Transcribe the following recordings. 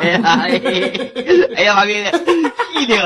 哎呀，哎呀妈逼的，气的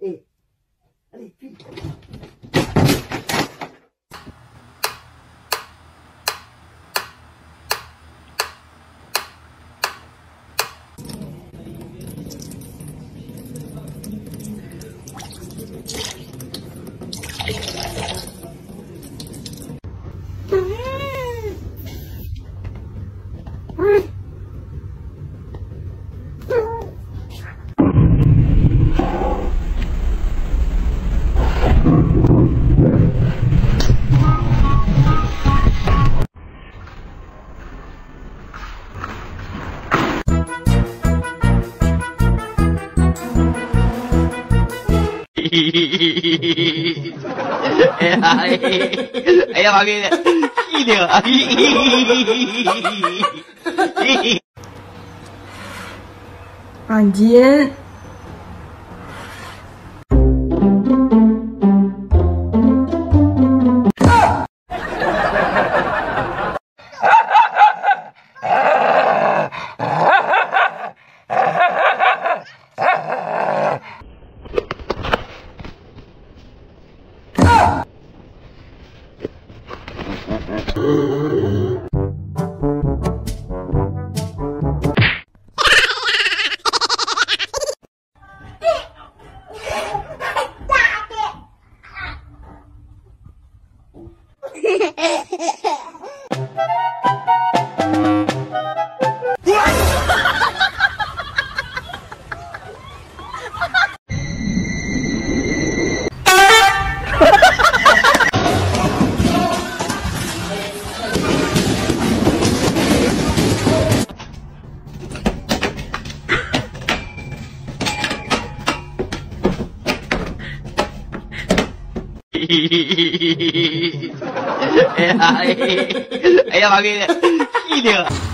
et... Allez, file 哎呀，哎呀妈逼的，气的。按键。Mm-hmm. 哎呀，哎呀妈逼的，气的。